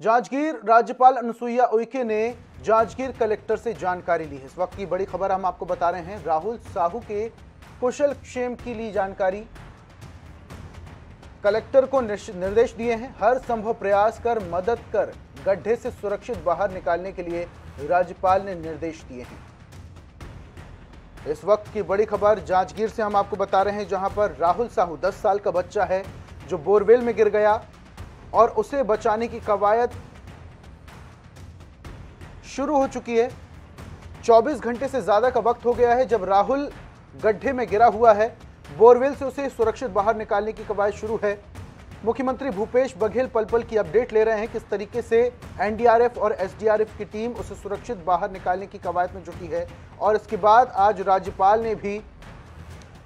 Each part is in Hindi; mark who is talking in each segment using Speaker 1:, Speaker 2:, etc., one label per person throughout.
Speaker 1: जांजगीर राज्यपाल अनुसुईया उइके ने जांजगीर कलेक्टर से जानकारी ली है। इस वक्त की बड़ी खबर हम आपको बता रहे हैं। राहुल साहू के कुशल क्षेम की ली जानकारी। कलेक्टर को निर्देश दिए हैं, हर संभव प्रयास कर मदद कर गड्ढे से सुरक्षित बाहर निकालने के लिए राज्यपाल ने निर्देश दिए हैं। इस वक्त की बड़ी खबर जांजगीर से हम आपको बता रहे हैं, जहाँ पर राहुल साहू 10 साल का बच्चा है, जो बोरवेल में गिर गया। और उसे बचाने की कवायद शुरू हो चुकी है। 24 घंटे से ज़्यादा का वक्त हो गया है जब राहुल गड्ढे में गिरा हुआ है। बोरवेल से उसे सुरक्षित बाहर निकालने की कवायद शुरू है। मुख्यमंत्री भूपेश बघेल पल पल की अपडेट ले रहे हैं किस तरीके से एनडीआरएफ और एसडीआरएफ की टीम उसे सुरक्षित बाहर निकालने की कवायद में जुटी है। और इसके बाद आज राज्यपाल ने भी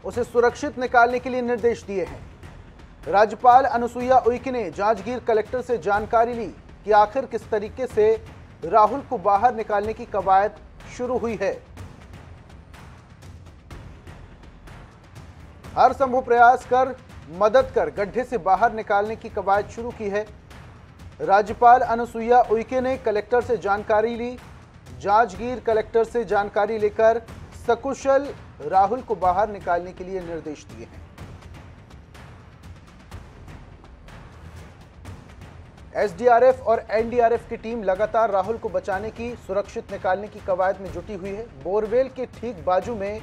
Speaker 1: उसे सुरक्षित निकालने के लिए निर्देश दिए हैं। राज्यपाल अनुसुईया उइके ने जांजगीर कलेक्टर से जानकारी ली कि आखिर किस तरीके से राहुल को बाहर निकालने की कवायद शुरू हुई है। हर संभव प्रयास कर मदद कर गड्ढे से बाहर निकालने की कवायद शुरू की है। राज्यपाल अनुसुईया उइके ने कलेक्टर से जानकारी ली। जांजगीर कलेक्टर से जानकारी लेकर सकुशल राहुल को बाहर निकालने के लिए निर्देश दिए हैं। एसडीआरएफ और एनडीआरएफ की टीम लगातार राहुल को बचाने की, सुरक्षित निकालने की कवायद में जुटी हुई है। बोरवेल के ठीक बाजू में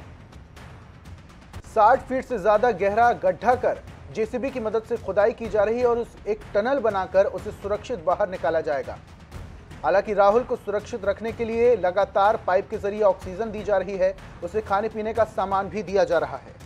Speaker 1: 60 फीट से ज़्यादा गहरा गड्ढा कर जेसीबी की मदद से खुदाई की जा रही है और उस एक टनल बनाकर उसे सुरक्षित बाहर निकाला जाएगा। हालाँकि राहुल को सुरक्षित रखने के लिए लगातार पाइप के ज़रिए ऑक्सीजन दी जा रही है, उसे खाने पीने का सामान भी दिया जा रहा है।